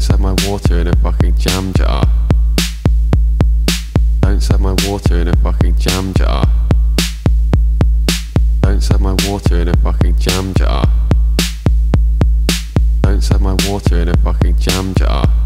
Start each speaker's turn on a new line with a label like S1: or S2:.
S1: Don't set my water in a fucking jam jar. Don't set my water in a fucking jam jar. Don't set my water in a fucking jam jar. Don't save my water in a fucking jam jar.